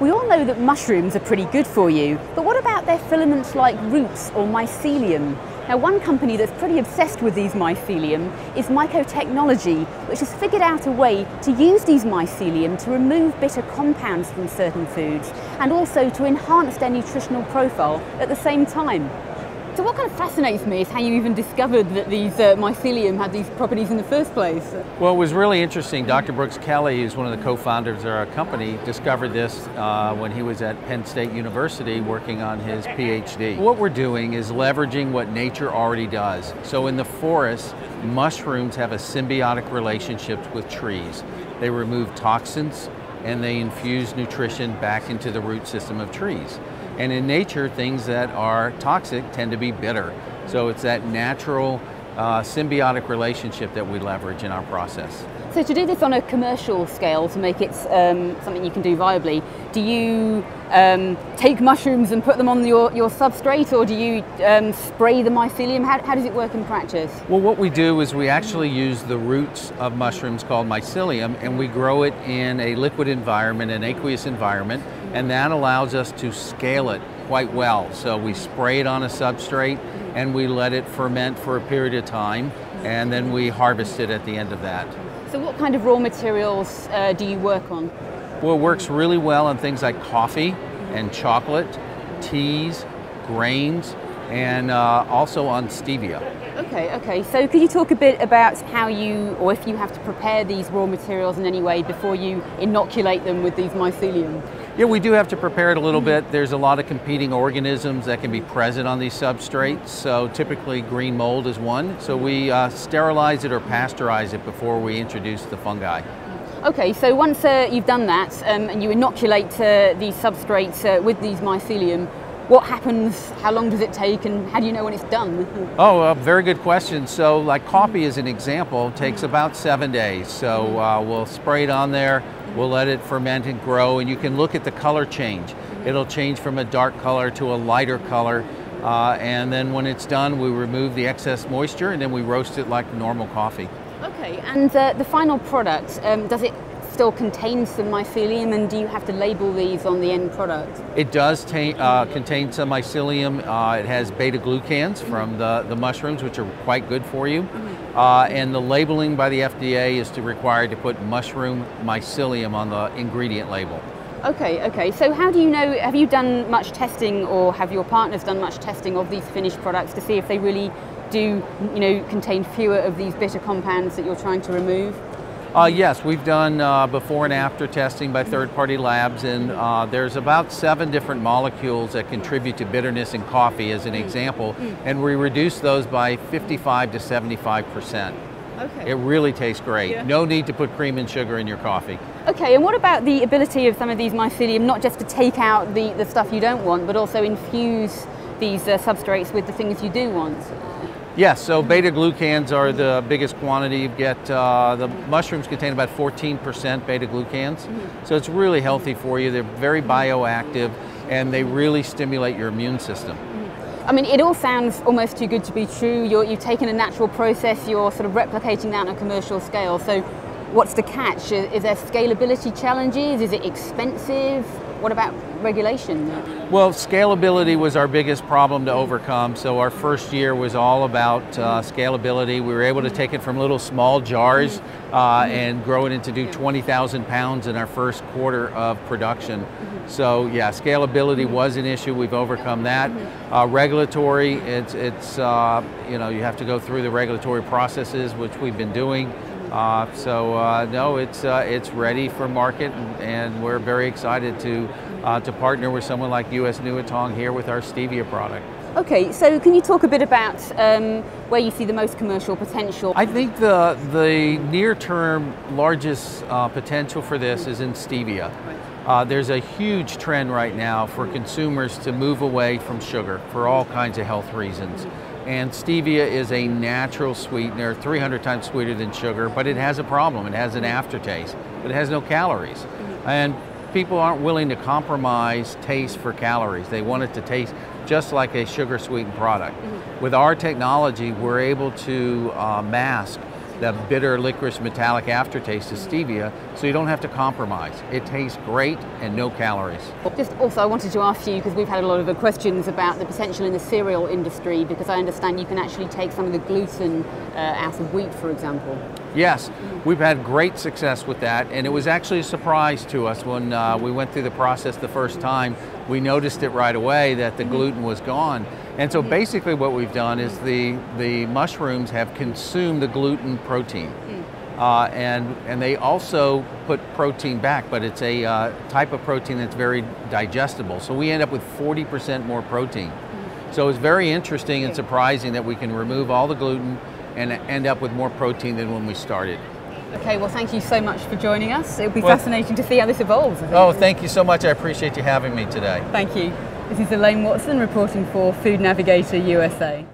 We all know that mushrooms are pretty good for you, but what about their filaments like roots or mycelium? Now, one company that's pretty obsessed with these mycelium is Mycotechnology, which has figured out a way to use these mycelium to remove bitter compounds from certain foods and also to enhance their nutritional profile at the same time. So what kind of fascinates me is how you even discovered that these uh, mycelium had these properties in the first place. Well, it was really interesting. Dr. Brooks Kelly, who's one of the co-founders of our company, discovered this uh, when he was at Penn State University working on his PhD. What we're doing is leveraging what nature already does. So in the forest, mushrooms have a symbiotic relationship with trees. They remove toxins and they infuse nutrition back into the root system of trees. And in nature, things that are toxic tend to be bitter. So it's that natural uh, symbiotic relationship that we leverage in our process. So to do this on a commercial scale, to make it um, something you can do viably, do you um, take mushrooms and put them on your, your substrate or do you um, spray the mycelium? How, how, does it work in practice? Well, what we do is we actually use the roots of mushrooms called mycelium and we grow it in a liquid environment, an aqueous environment, and that allows us to scale it quite well. So we spray it on a substrate and we let it ferment for a period of time and then we harvest it at the end of that. So what kind of raw materials uh, do you work on? Well, it works really well on things like coffee and chocolate, teas, grains, and uh, also on stevia. Okay, okay. So could you talk a bit about how you, or if you have to prepare these raw materials in any way before you inoculate them with these mycelium? Yeah, we do have to prepare it a little bit. There's a lot of competing organisms that can be present on these substrates. So typically green mold is one. So we uh, sterilize it or pasteurize it before we introduce the fungi. Okay, so once uh, you've done that um, and you inoculate uh, these substrates uh, with these mycelium, what happens, how long does it take, and how do you know when it's done? Oh, a very good question. So like coffee as an example takes about seven days. So uh, we'll spray it on there, We'll let it ferment and grow and you can look at the color change. It'll change from a dark color to a lighter color. Uh, and then when it's done, we remove the excess moisture and then we roast it like normal coffee. Okay, and uh, the final product, um, does it still contain some mycelium and do you have to label these on the end product? It does uh, contain some mycelium. Uh, it has beta glucans from the, the mushrooms, which are quite good for you. Mm -hmm. Uh, and the labeling by the FDA is to require to put mushroom mycelium on the ingredient label. Okay, okay. So how do you know, have you done much testing or have your partners done much testing of these finished products to see if they really do, you know, contain fewer of these bitter compounds that you're trying to remove? Uh, yes, we've done uh, before and after testing by third-party labs, and uh, there's about seven different molecules that contribute to bitterness in coffee, as an example, and we reduce those by 55 to 75 percent. Okay. It really tastes great. Yeah. No need to put cream and sugar in your coffee. Okay, and what about the ability of some of these mycelium not just to take out the, the stuff you don't want, but also infuse these uh, substrates with the things you do want? Yes, so beta glucans are the biggest quantity you get. Uh, the mushrooms contain about 14% beta glucans, mm -hmm. so it's really healthy for you. They're very bioactive and they really stimulate your immune system. I mean, it all sounds almost too good to be true. you have taken a natural process, you're sort of replicating that on a commercial scale. So, what's the catch? Is there scalability challenges? Is it expensive? What about regulation? Well, scalability was our biggest problem to overcome. So our first year was all about uh, scalability. We were able to take it from little small jars uh, and grow it into do 20,000 pounds in our first quarter of production. So yeah, scalability was an issue. We've overcome that. Uh, regulatory, it's, it's uh, you know, you have to go through the regulatory processes, which we've been doing. Uh, so uh, no, it's uh, it's ready for market, and, and we're very excited to uh, to partner with someone like U.S. Nuitong here with our stevia product. Okay, so can you talk a bit about um, where you see the most commercial potential? I think the the near-term largest uh, potential for this is in stevia. Uh, there's a huge trend right now for consumers to move away from sugar for all kinds of health reasons. And stevia is a natural sweetener, 300 times sweeter than sugar, but it has a problem. It has an aftertaste, but it has no calories. Mm-hmm. And people aren't willing to compromise taste for calories. They want it to taste just like a sugar sweetened product. Mm -hmm. With our technology, we're able to uh, mask the bitter licorice metallic aftertaste of stevia, so you don't have to compromise. It tastes great and no calories. Just also, I wanted to ask you because we've had a lot of questions about the potential in the cereal industry because I understand you can actually take some of the gluten uh, out of wheat, for example. Yes, we've had great success with that, and it was actually a surprise to us when uh, we went through the process the first time. We noticed it right away that the gluten was gone. And so basically what we've done is the, the mushrooms have consumed the gluten protein. Uh, and, and they also put protein back, but it's a uh, type of protein that's very digestible. So we end up with 40% more protein. So it's very interesting and surprising that we can remove all the gluten and end up with more protein than when we started. Okay, well, thank you so much for joining us. It'll be Well- fascinating to see how this evolves. Oh, thank you so much. I appreciate you having me today. Thank you. This is Elaine Watson reporting for Food Navigator USA.